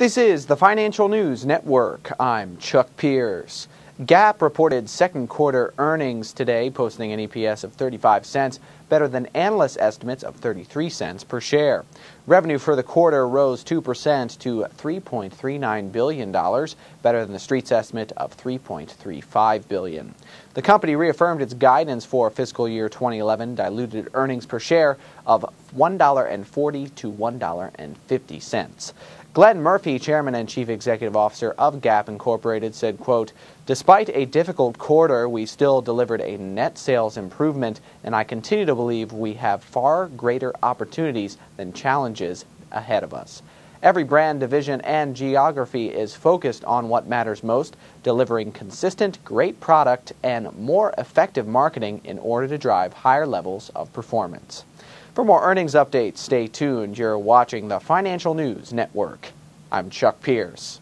This is the Financial News Network. I'm Chuck Pierce. Gap reported second quarter earnings today, posting an EPS of 35 cents, better than analyst estimates of 33 cents per share. Revenue for the quarter rose 2% to $3.39 billion, better than the street's estimate of 3.35 billion. The company reaffirmed its guidance for fiscal year 2011 diluted earnings per share of $1.40 to $1.50. Glenn Murphy, chairman and chief executive officer of Gap Incorporated, said, quote, Despite a difficult quarter, we still delivered a net sales improvement, and I continue to believe we have far greater opportunities than challenges ahead of us. Every brand, division, and geography is focused on what matters most, delivering consistent, great product and more effective marketing in order to drive higher levels of performance. For more earnings updates, stay tuned. You're watching the Financial News Network. I'm Chuck Pierce.